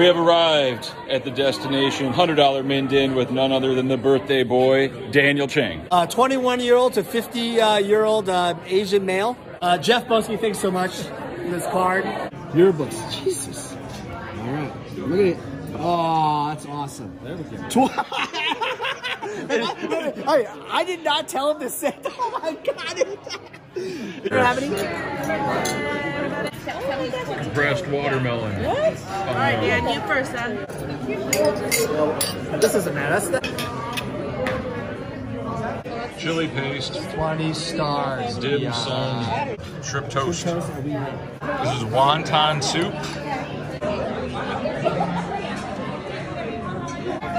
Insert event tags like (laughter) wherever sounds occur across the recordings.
We have arrived at the destination, $100 Minden with none other than the birthday boy, Daniel Chang. Uh, 21 year old to 50 uh, year old uh, Asian male. Uh, Jeff Boski, thanks so much for this card. Your books. Jesus. All right. Look at it. Oh, that's awesome. (laughs) Tw- I, I did not tell him to say. (laughs) Oh my god! you (laughs) don't have any? Compressed watermelon. All right, Dan, you first then. This isn't bad. That's the Chili paste, 20 stars. dim Yeah. sum, shrimp toast. This is wonton soup.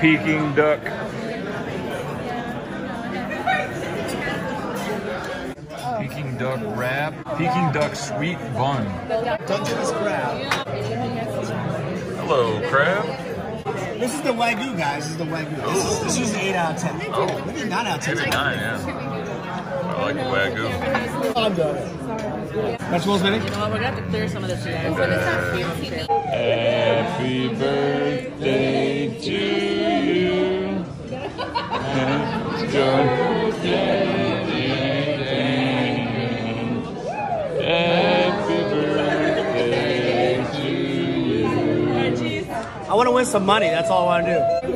Peking duck. Peking duck wrap. Peking duck sweet bun. Dungeness crab. Hello, crab. This is the Wagyu, guys. This is the Wagyu. This is, this is 8 out of 10. Oh. Maybe 9 out of 10. Maybe nine, yeah. I like the wagyu. I'm done. Vegetables, Vinny? You know what? We're gonna have to clear some of this today. Happy birthday to you. Happy birthday I want to Wynn some money. That's all I want to do.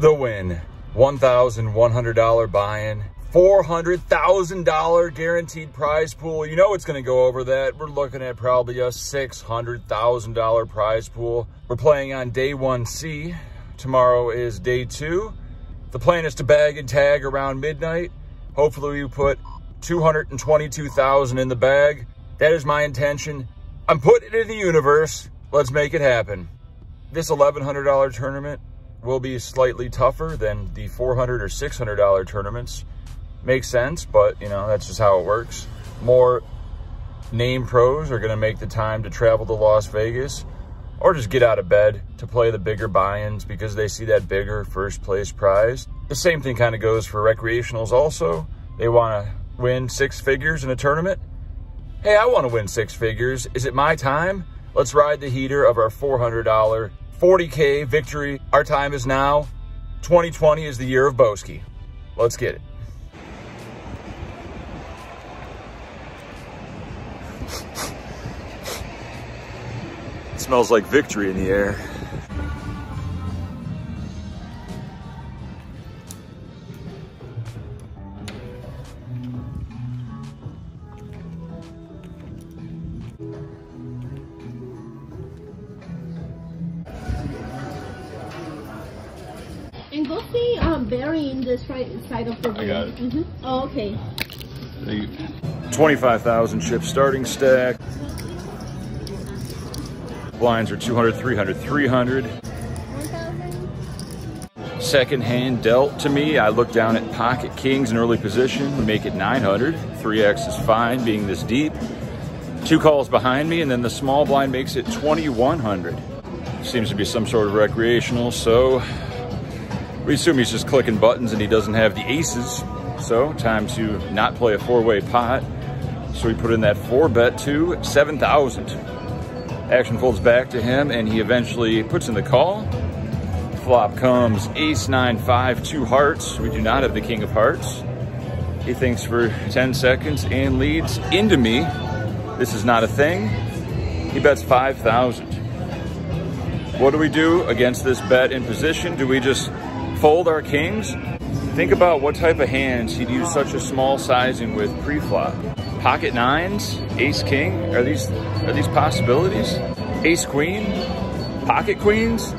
The win. $1,100 buy-in. $400,000 guaranteed prize pool. You know it's going to go over that. We're looking at probably a $600,000 prize pool. We're playing on day 1C. Tomorrow is day 2. The plan is to bag and tag around midnight. Hopefully we put 222,000 in the bag. That is my intention. I'm putting it in the universe. Let's make it happen. This $1,100 tournament will be slightly tougher than the 400 or $600 tournaments. Makes sense, but you know, that's just how it works. More name pros are gonna make the time to travel to Las Vegas or just get out of bed to play the bigger buy-ins because they see that bigger first place prize. The same thing kind of goes for recreationals also. They wanna win six figures in a tournament. Hey, I wanna win six figures. Is it my time? Let's ride the heater of our $400 40K victory. Our time is now. 2020 is the year of Boski. Let's get it. Smells like victory in the air. And go see um, Barry in this right side of the room. I got it. Mhm. Oh, okay. 25,000 chip starting stack. Blinds are 200, 300, 300. Second hand dealt to me. I look down at pocket kings in early position. We make it 900. 3X is fine being this deep. Two calls behind me, and then the small blind makes it 2100. Seems to be some sort of recreational, so we assume he's just clicking buttons and he doesn't have the aces. So time to not play a four-way pot. So we put in that four bet to 7,000. Action folds back to him and he eventually puts in the call. Flop comes ace, nine, five, two hearts. We do not have the king of hearts. He thinks for 10 seconds and leads into me. This is not a thing. He bets 5,000. What do we do against this bet in position? Do we just fold our kings? Think about what type of hands he'd use such a small sizing with pre-flop. Pocket nines, ace king, are these are these possibilities? Ace queen, pocket queens?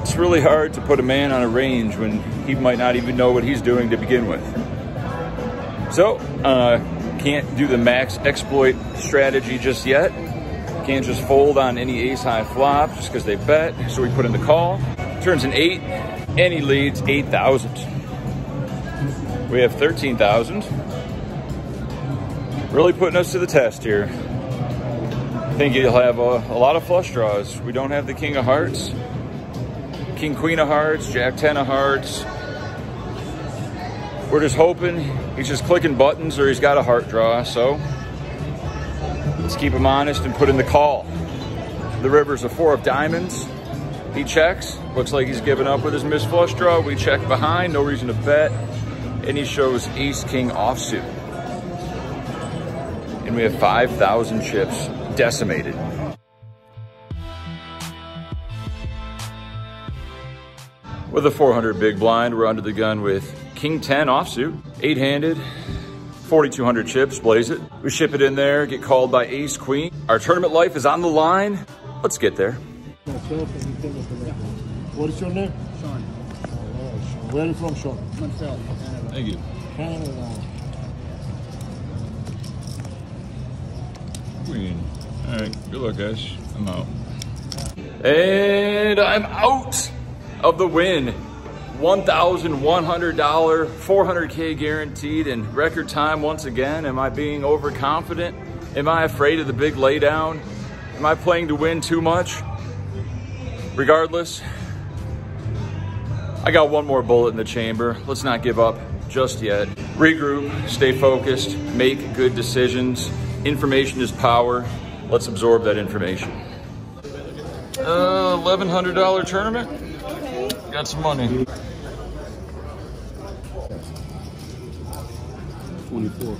It's really hard to put a man on a range when he might not even know what he's doing to begin with. So, uh, can't do the max exploit strategy just yet. Can't just fold on any ace high flop just because they bet. So we put in the call. Turns an eight, and he leads 8,000. We have 13,000. Really putting us to the test here. I think he'll have a, a lot of flush draws. We don't have the king of hearts. King queen of hearts, jack 10 of hearts. We're just hoping he's just clicking buttons or he's got a heart draw. So let's keep him honest and put in the call. The river's a four of diamonds. He checks. Looks like he's giving up with his missed flush draw. We check behind, no reason to bet. And he shows ace king offsuit. And we have 5,000 chips decimated. With a 400 big blind, we're under the gun with King 10 offsuit, eight-handed, 4,200 chips, blaze it. We ship it in there, get called by ace queen. Our tournament life is on the line. Let's get there. What is your name? Sean. Where are you from, Sean? Montreal, Canada. Thank you. Canada. Queen. All right, good luck, guys. I'm out. And I'm out of the Wynn. $1,100, 400K guaranteed in record time once again. Am I being overconfident? Am I afraid of the big laydown? Am I playing to win too much? Regardless, I got one more bullet in the chamber. Let's not give up just yet. Regroup, stay focused, make good decisions. Information is power. Let's absorb that information. Uh, $1,100 tournament. Got some money. 24.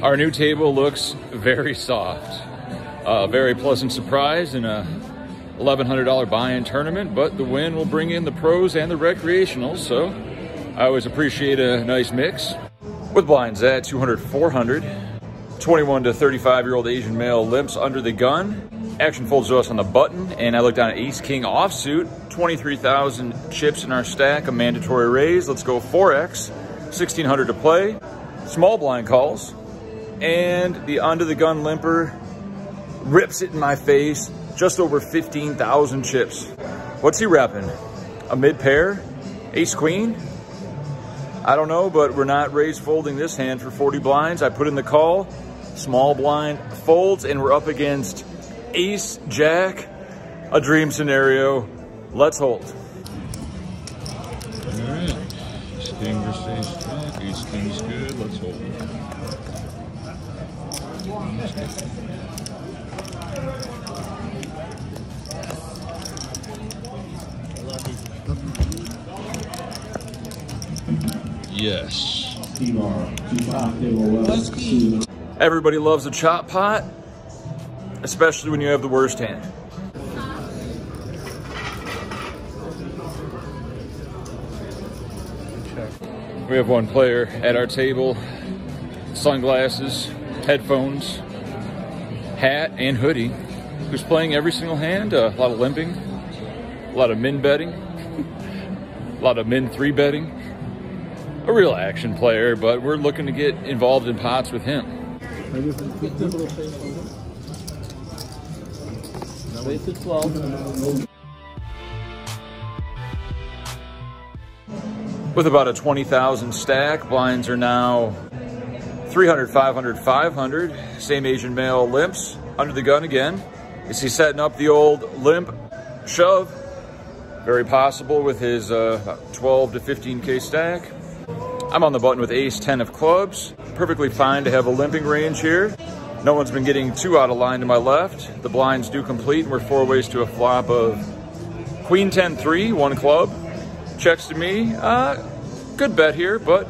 Our new table looks very soft. A very pleasant surprise in a $1,100 buy-in tournament, but the Wynn will bring in the pros and the recreationals, so I always appreciate a nice mix. With blinds at 200, 400, 21 to 35 year old Asian male limps under the gun. Action folds to us on the button, and I look down at Ace King offsuit. 23,000 chips in our stack, a mandatory raise. Let's go 4X, 1600 to play. Small blind calls, and the under the gun limper rips it in my face. Just over 15,000 chips. What's he repping? A mid pair? Ace queen? I don't know, but we're not raised folding this hand for 40 blinds. I put in the call, small blind folds, and we're up against ace, jack, a dream scenario. Let's hold. All right. Versus ace jack. Ace king's good. Let's hold. Yes. Everybody loves a chop pot, especially when you have the worst hand. We have one player at our table, sunglasses, headphones, hat, and hoodie, who's playing every single hand. Uh, a lot of limping, a lot of min betting, (laughs) a lot of min three betting. A real action player, but we're looking to get involved in pots with him. With about a 20,000 stack, blinds are now 300, 500, 500. Same Asian male limps under the gun again. Is he setting up the old limp shove? Very possible with his uh, 12 to 15K stack. I'm on the button with ace 10 of clubs. Perfectly fine to have a limping range here. No one's been getting too out of line to my left. The blinds do complete and we're four ways to a flop of queen 10 3, one club. Checks to me. Uh, good bet here, but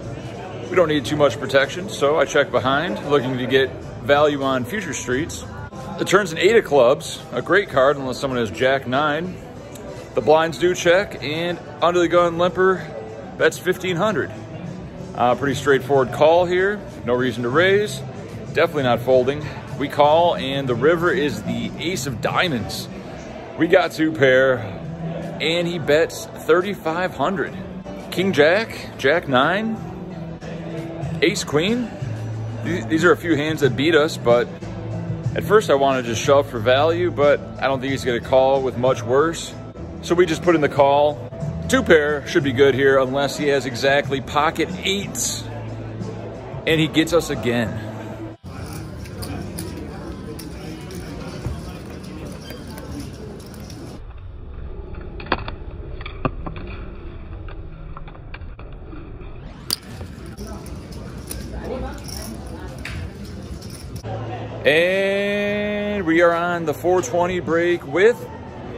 we don't need too much protection. So I check behind, looking to get value on future streets. It turns an eight of clubs, a great card unless someone has jack nine. The blinds do check and under the gun limper, that's 1500. Uh, pretty straightforward call here. No reason to raise. Definitely not folding. We call, and the river is the ace of diamonds. We got two pair, and he bets 3,500. King Jack, Jack nine, Ace Queen. These are a few hands that beat us, but at first I wanted to shove for value, but I don't think he's gonna call with much worse. So we just put in the call, Two pair should be good here unless he has exactly pocket eights and he gets us again. And we are on the 420 break with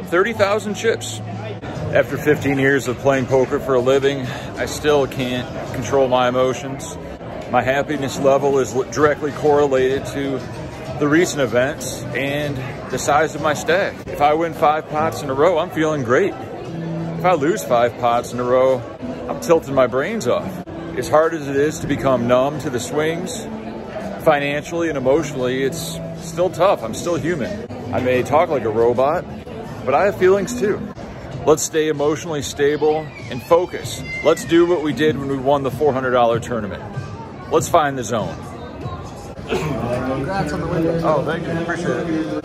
30,000 chips. After 15 years of playing poker for a living, I still can't control my emotions. My happiness level is directly correlated to the recent events and the size of my stack. If I win five pots in a row, I'm feeling great. If I lose five pots in a row, I'm tilting my brains off. As hard as it is to become numb to the swings, financially and emotionally, it's still tough. I'm still human. I may talk like a robot, but I have feelings too. Let's stay emotionally stable and focus. Let's do what we did when we won the $400 tournament. Let's find the zone. Congrats on the win. Oh, thank you. Appreciate it.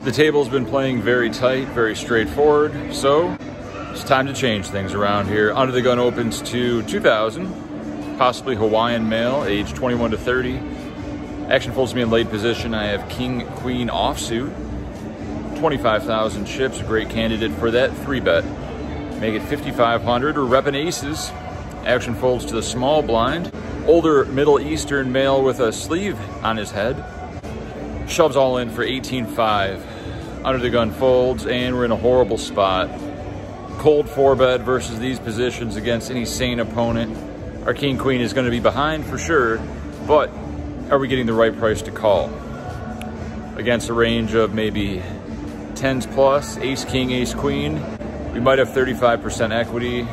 The table's been playing very tight, very straightforward, so it's time to change things around here. Under the gun opens to 2,000, possibly Hawaiian male, age 21 to 30. Action folds me in late position. I have King Queen offsuit, 25,000 chips, a great candidate for that three bet. Make it 5,500 or repping aces. Action folds to the small blind. Older Middle Eastern male with a sleeve on his head. Shoves all in for 18.5 under the gun folds, and we're in a horrible spot. Cold four bet versus these positions against any sane opponent. Our king queen is going to be behind for sure, but are we getting the right price to call? Against a range of maybe 10s plus, ace king, ace queen, we might have 35% equity.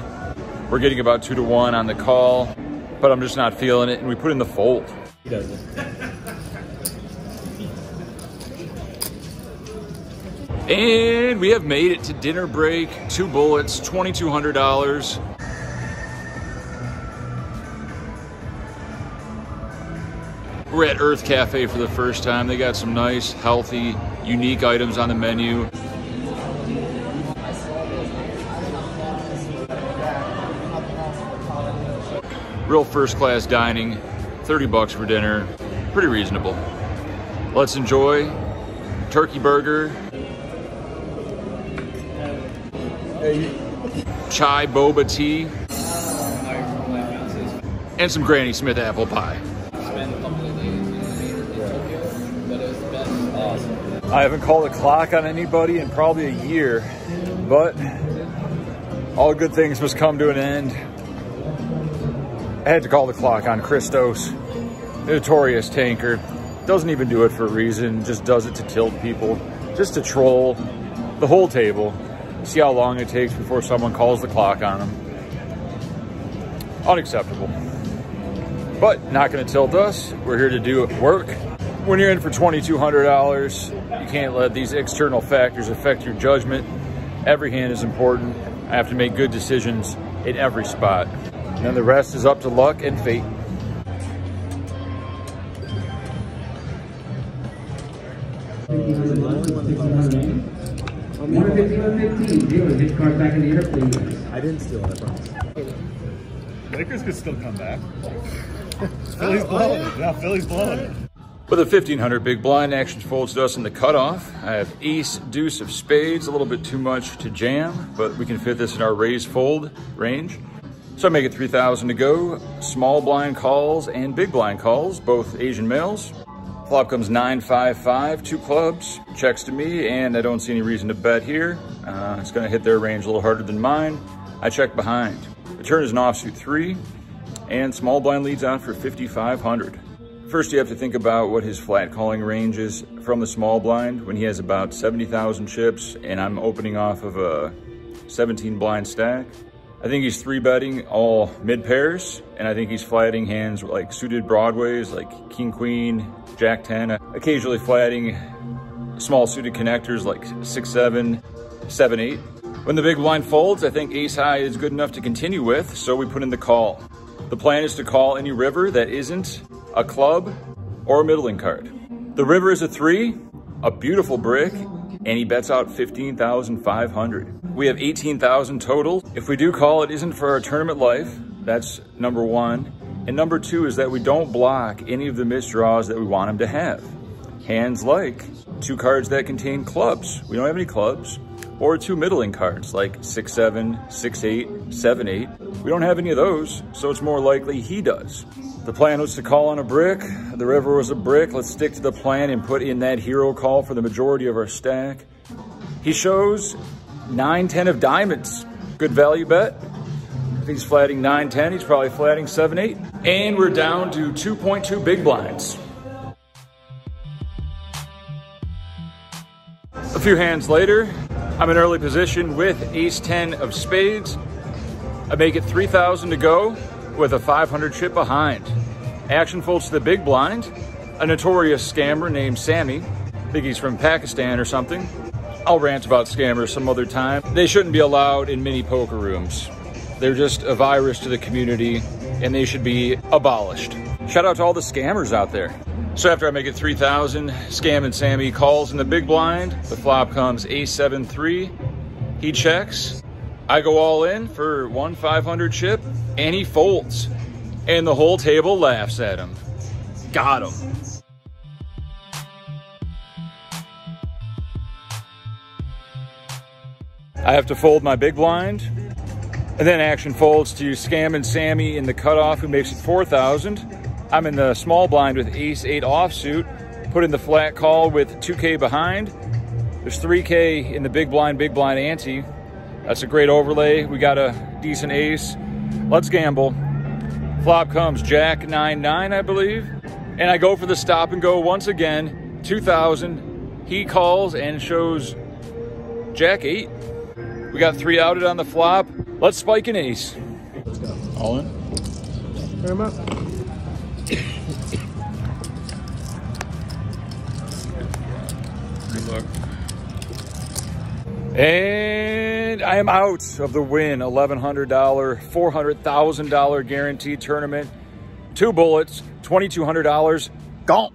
We're getting about two to one on the call, but I'm just not feeling it, and we put in the fold. He doesn't. (laughs) And we have made it to dinner break, two bullets, $2,200. We're at Earth Cafe for the first time. They got some nice, healthy, unique items on the menu. Real first class dining, 30 bucks for dinner, pretty reasonable. Let's enjoy turkey burger, chai boba tea, and some Granny Smith apple pie. I haven't called a clock on anybody in probably a year, but all good things must come to an end. I had to call the clock on Christos, notorious tanker. Doesn't even do it for a reason, just does it to tilt people, just to troll the whole table see how long it takes before someone calls the clock on them. Unacceptable. But not going to tilt us. We're here to do work. When you're in for $2,200, you can't let these external factors affect your judgment. Every hand is important. I have to make good decisions in every spot. And the rest is up to luck and fate. One fifty, one fifteen. Dealer, get card back in the air, please. I didn't steal it, I promise. Lakers could still come back. (laughs) Philly's oh, blowing. Yeah, Philly's blowing. With a 1500 big blind, action folds to us in the cutoff. I have ace, deuce of spades, a little bit too much to jam, but we can fit this in our raise fold range. So I make it 3,000 to go. Small blind calls and big blind calls, both Asian males. Flop comes 955, two clubs, checks to me, and I don't see any reason to bet here. Uh, it's gonna hit their range a little harder than mine. I check behind. The turn is an offsuit three, and small blind leads out for 5,500. First, you have to think about what his flat calling range is from the small blind when he has about 70,000 chips, and I'm opening off of a 17 blind stack. I think he's three betting all mid pairs, and I think he's flatting hands like suited broadways, like king, queen, jack 10, occasionally flatting small suited connectors like six, seven, seven, eight. When the big blind folds, I think ace high is good enough to continue with, so we put in the call. The plan is to call any river that isn't a club or a middling card. The river is a three, a beautiful brick, and he bets out 15,500. We have 18,000 total. If we do call, it isn't for our tournament life. That's number one. And number two is that we don't block any of the missed draws that we want him to have. Hands like two cards that contain clubs. We don't have any clubs. Or two middling cards like 6-7, 6-8, 7-8. We don't have any of those, so it's more likely he does. The plan was to call on a brick. The river was a brick. Let's stick to the plan and put in that hero call for the majority of our stack. He shows 9-10 of diamonds. Good value bet. If he's flatting 9-10, he's probably flatting 7-8. And we're down to 2.2 big blinds. A few hands later, I'm in early position with ace 10 of spades. I make it 3,000 to go with a 500 chip behind. Action folds to the big blind. A notorious scammer named Sammy. I think he's from Pakistan or something. I'll rant about scammers some other time. They shouldn't be allowed in mini poker rooms. They're just a virus to the community and they should be abolished. Shout out to all the scammers out there. So after I make it 3,000, Scam and Sammy calls in the big blind. The flop comes A7-3. He checks. I go all in for one 500 chip and he folds. And the whole table laughs at him. Got him. I have to fold my big blind. And then action folds to Scam and Sammy in the cutoff, who makes it 4,000. I'm in the small blind with ace eight offsuit. Put in the flat call with 2K behind. There's 3K in the big blind, big blind ante. That's a great overlay. We got a decent ace. Let's gamble. Flop comes Jack 9-9, I believe. And I go for the stop and go once again. 2,000. He calls and shows Jack 8. We got three outed on the flop. Let's spike an ace. Let's go. All in? Pair 'em And I am out of the Wynn $1,100, $400,000 guaranteed tournament. Two bullets, $2,200. Gone.